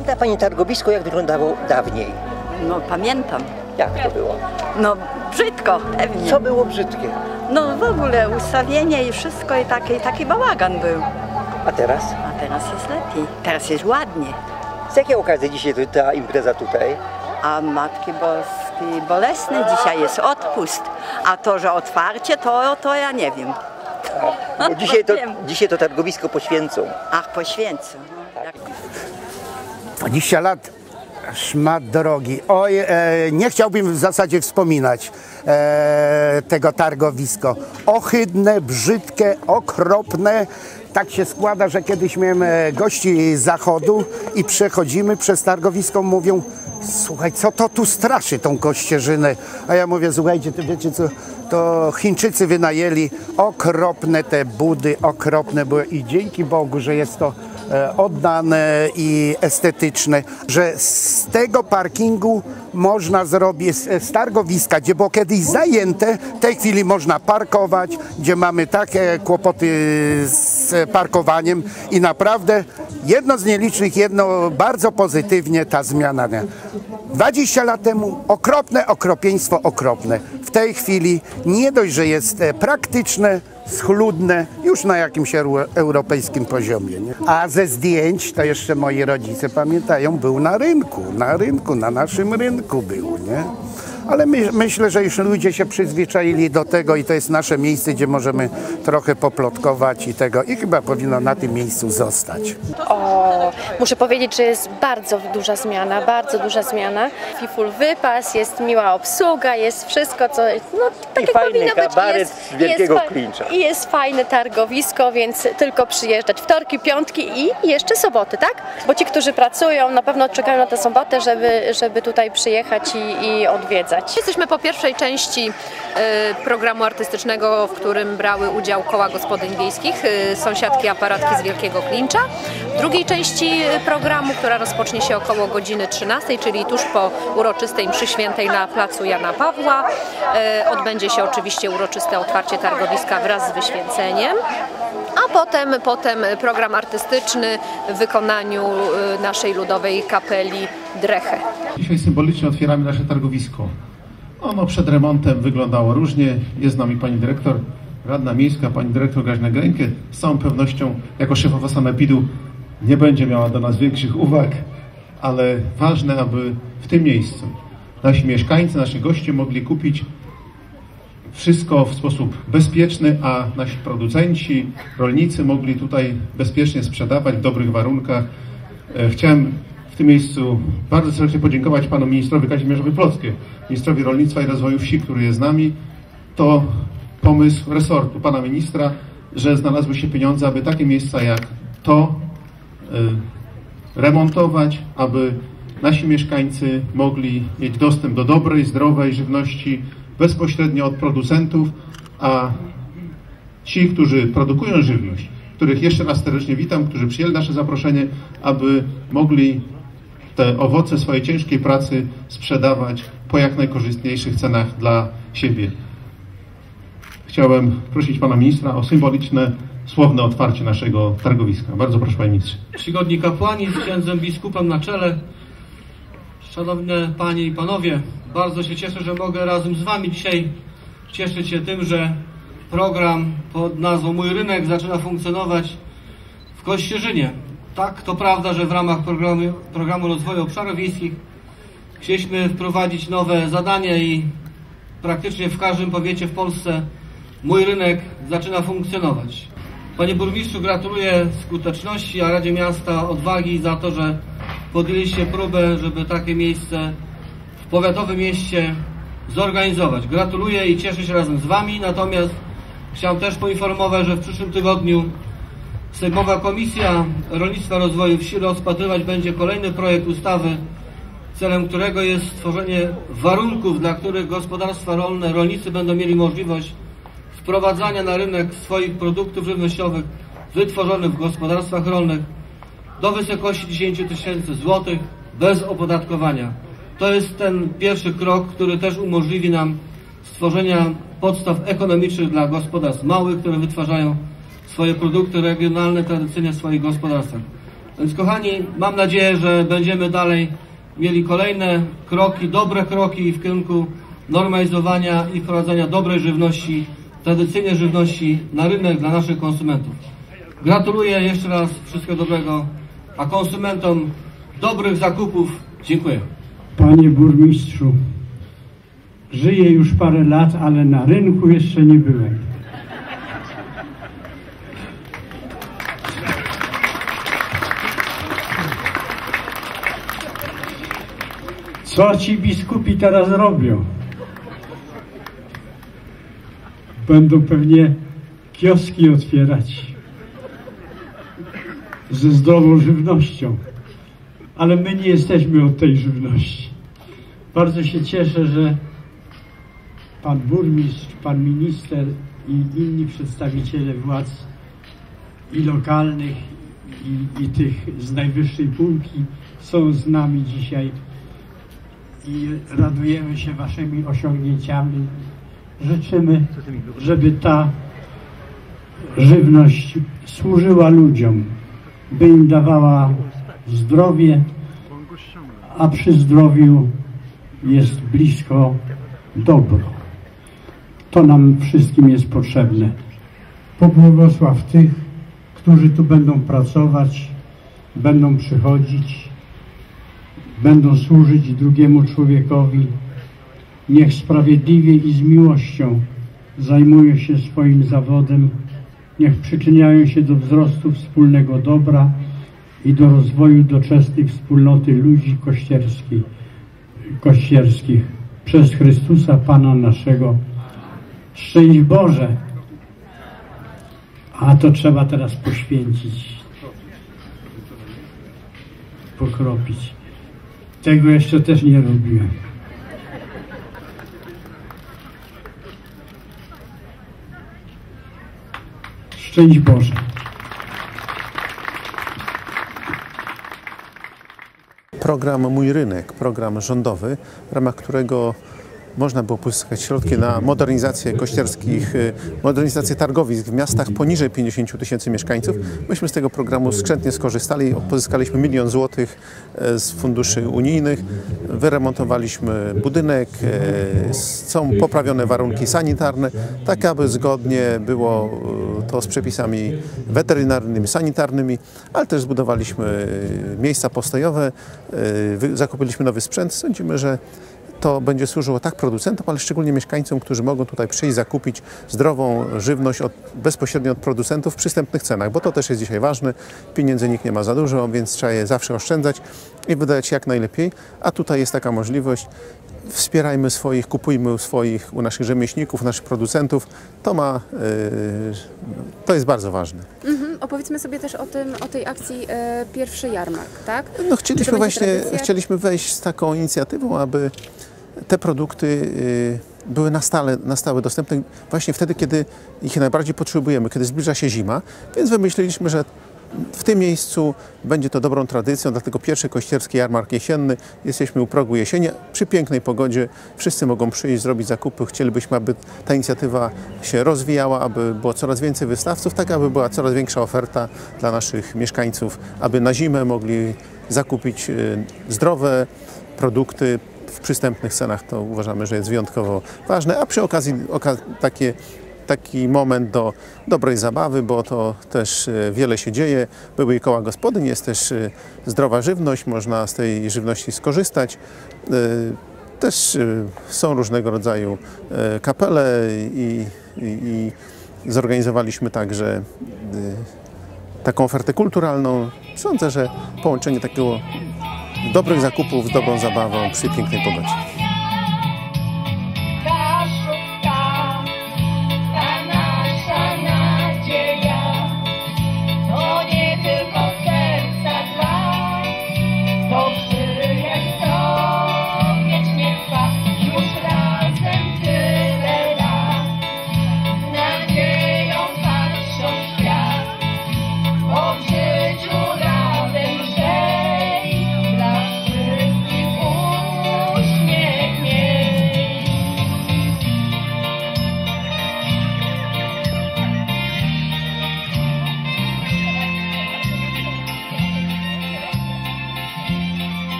Pamięta Pani targowisko, jak wyglądało dawniej? No pamiętam. Jak to było? No brzydko, pewnie. Co było brzydkie? No w ogóle ustawienie i wszystko i taki, taki bałagan był. A teraz? A teraz jest lepiej. Teraz jest ładnie. Z jakiej okazji dzisiaj ta impreza tutaj? A Matki Boskiej Bolesnej dzisiaj jest odpust. A to, że otwarcie, to, to ja nie wiem. Bo dzisiaj to, dzisiaj to targowisko poświęcą. Ach, poświęcę. No, jak... 20 lat szmat drogi. Oj, e, nie chciałbym w zasadzie wspominać e, tego targowisko. Ohydne, brzydkie, okropne. Tak się składa, że kiedyś miałem e, gości z zachodu i przechodzimy przez targowisko, mówią słuchaj, co to tu straszy tą kościerzynę? A ja mówię, słuchajcie, to wiecie co, to Chińczycy wynajęli okropne te budy, okropne były i dzięki Bogu, że jest to oddane i estetyczne, że z tego parkingu można zrobić, z, targowiska, gdzie było kiedyś zajęte, w tej chwili można parkować, gdzie mamy takie kłopoty z parkowaniem i naprawdę jedno z nielicznych, jedno bardzo pozytywnie ta zmiana. nie? 20 lat temu okropne okropieństwo okropne. W tej chwili nie dość, że jest e, praktyczne, schludne, już na jakimś euro, europejskim poziomie. Nie? A ze zdjęć, to jeszcze moi rodzice pamiętają, był na rynku, na rynku, na naszym rynku był, nie? Ale my, myślę, że już ludzie się przyzwyczaili do tego i to jest nasze miejsce, gdzie możemy trochę poplotkować i tego i chyba powinno na tym miejscu zostać. O, muszę powiedzieć, że jest bardzo duża zmiana, bardzo duża zmiana. Fiful wypas, jest miła obsługa, jest wszystko, co no, tak I jak fajny powinno być. Jest- Wielkiego jest Klincza. I jest fajne targowisko, więc tylko przyjeżdżać wtorki, piątki i jeszcze soboty, tak? Bo ci, którzy pracują, na pewno czekają na tę sobotę, żeby, żeby tutaj przyjechać i, i odwiedzać. Jesteśmy po pierwszej części e, programu artystycznego, w którym brały udział koła gospodyń wiejskich, e, sąsiadki aparatki z Wielkiego Klincza. W drugiej części e, programu, która rozpocznie się około godziny 13, czyli tuż po uroczystej mszy świętej na placu Jana Pawła, odbędzie się oczywiście uroczyste otwarcie targowiska wraz z wyświęceniem. A potem, potem program artystyczny w wykonaniu naszej ludowej kapeli Dreche. Dzisiaj symbolicznie otwieramy nasze targowisko. Ono przed remontem wyglądało różnie. Jest z nami pani dyrektor, radna miejska, pani dyrektor Grażyna Grękę. Z całą pewnością, jako szefowa sanepidu, nie będzie miała do nas większych uwag, ale ważne, aby w tym miejscu nasi mieszkańcy, nasi goście mogli kupić wszystko w sposób bezpieczny, a nasi producenci, rolnicy mogli tutaj bezpiecznie sprzedawać w dobrych warunkach. E, Chciałem w tym miejscu bardzo serdecznie podziękować panu ministrowi Kazimierzowi Plockie, ministrowi rolnictwa i rozwoju wsi, który jest z nami. To pomysł resortu pana ministra, że znalazły się pieniądze, aby takie miejsca jak to y, remontować, aby nasi mieszkańcy mogli mieć dostęp do dobrej, zdrowej żywności bezpośrednio od producentów, a ci, którzy produkują żywność, których jeszcze raz serdecznie witam, którzy przyjęli nasze zaproszenie, aby mogli te owoce swojej ciężkiej pracy sprzedawać po jak najkorzystniejszych cenach dla siebie. Chciałem prosić pana ministra o symboliczne, słowne otwarcie naszego targowiska. Bardzo proszę panie ministrze. czcigodni kapłani z księdzem biskupem na czele. Szanowne panie i panowie, bardzo się cieszę, że mogę razem z wami dzisiaj cieszyć się tym, że program pod nazwą Mój Rynek zaczyna funkcjonować w Kościerzynie. Tak, to prawda, że w ramach programu, programu rozwoju obszarów wiejskich chcieliśmy wprowadzić nowe zadanie i praktycznie w każdym powiecie w Polsce mój rynek zaczyna funkcjonować. Panie burmistrzu, gratuluję skuteczności, a Radzie Miasta odwagi za to, że podjęliście próbę, żeby takie miejsce w powiatowym mieście zorganizować. Gratuluję i cieszę się razem z Wami, natomiast chciałem też poinformować, że w przyszłym tygodniu Sejmowa Komisja Rolnictwa Rozwoju Wsi rozpatrywać będzie kolejny projekt ustawy, celem którego jest stworzenie warunków, dla których gospodarstwa rolne, rolnicy będą mieli możliwość wprowadzania na rynek swoich produktów żywnościowych wytworzonych w gospodarstwach rolnych do wysokości 10 tysięcy złotych bez opodatkowania. To jest ten pierwszy krok, który też umożliwi nam stworzenia podstaw ekonomicznych dla gospodarstw małych, które wytwarzają swoje produkty regionalne tradycyjnie w swoich gospodarstwach. Więc kochani, mam nadzieję, że będziemy dalej mieli kolejne kroki, dobre kroki w kierunku normalizowania i wprowadzania dobrej żywności, tradycyjnej żywności na rynek dla naszych konsumentów. Gratuluję jeszcze raz wszystkiego dobrego, a konsumentom dobrych zakupów dziękuję. Panie burmistrzu, żyję już parę lat, ale na rynku jeszcze nie byłem. Co ci biskupi teraz robią? Będą pewnie kioski otwierać ze zdrową żywnością ale my nie jesteśmy od tej żywności. Bardzo się cieszę, że pan burmistrz, pan minister i inni przedstawiciele władz i lokalnych, i, i tych z najwyższej półki są z nami dzisiaj i radujemy się waszymi osiągnięciami. Życzymy, żeby ta żywność służyła ludziom, by im dawała zdrowie, a przy zdrowiu jest blisko dobro. To nam wszystkim jest potrzebne. Pobłogosław tych, którzy tu będą pracować, będą przychodzić, będą służyć drugiemu człowiekowi. Niech sprawiedliwie i z miłością zajmują się swoim zawodem. Niech przyczyniają się do wzrostu wspólnego dobra i do rozwoju doczesnej wspólnoty ludzi kościerskich, kościerskich przez Chrystusa Pana naszego. Szczęść Boże! A to trzeba teraz poświęcić, pokropić. Tego jeszcze też nie robiłem. Szczęść Boże! program Mój Rynek, program rządowy, w ramach którego można było pozyskać środki na modernizację kościerskich, y, modernizację targowisk w miastach poniżej 50 tysięcy mieszkańców. Myśmy z tego programu skrzętnie skorzystali. Pozyskaliśmy milion złotych e, z funduszy unijnych. Wyremontowaliśmy budynek, e, są poprawione warunki sanitarne, tak aby zgodnie było to z przepisami weterynaryjnymi, sanitarnymi, ale też zbudowaliśmy miejsca postojowe, zakupiliśmy nowy sprzęt. Sądzimy, że to będzie służyło tak producentom, ale szczególnie mieszkańcom, którzy mogą tutaj przyjść, zakupić zdrową żywność od, bezpośrednio od producentów w przystępnych cenach, bo to też jest dzisiaj ważne. Pieniędzy nikt nie ma za dużo, więc trzeba je zawsze oszczędzać i wydać jak najlepiej, a tutaj jest taka możliwość. Wspierajmy swoich, kupujmy u swoich, u naszych rzemieślników, naszych producentów. To ma, yy, to jest bardzo ważne. Mhm. Opowiedzmy sobie też o tym, o tej akcji e, Pierwszy Jarmark, tak? No chcieliśmy właśnie, chcieliśmy wejść z taką inicjatywą, aby te produkty y, były na stale, na stałe dostępne właśnie wtedy, kiedy ich najbardziej potrzebujemy, kiedy zbliża się zima. Więc wymyśliliśmy, że w tym miejscu będzie to dobrą tradycją, dlatego pierwszy kościerski jarmark jesienny. Jesteśmy u progu jesieni. Przy pięknej pogodzie wszyscy mogą przyjść, zrobić zakupy. Chcielibyśmy, aby ta inicjatywa się rozwijała, aby było coraz więcej wystawców, tak aby była coraz większa oferta dla naszych mieszkańców, aby na zimę mogli zakupić y, zdrowe produkty w przystępnych cenach. To uważamy, że jest wyjątkowo ważne, a przy okazji oka takie taki moment do dobrej zabawy, bo to też e, wiele się dzieje. Były koła gospodyń, jest też e, zdrowa żywność, można z tej żywności skorzystać. E, Też są różnego rodzaju kapele i, i, i zorganizowaliśmy także taką ofertę kulturalną. Sądzę, że połączenie takiego dobrych zakupów dobrą zabawą przy pięknej pogodzie.